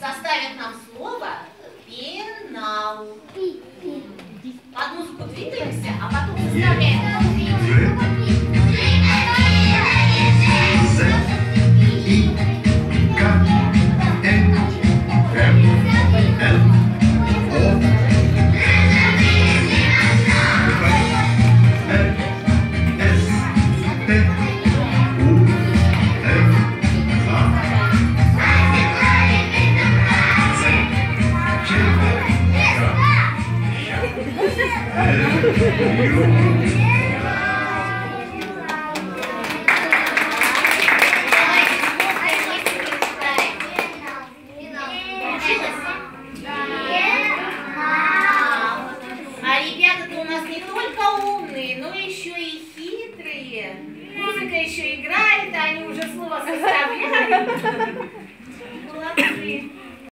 составят нам слово пенал. Под музыку двигаемся, а потом составляем. З, И, К, Н, М, Н, Музыка еще играет, а они уже слово составляют.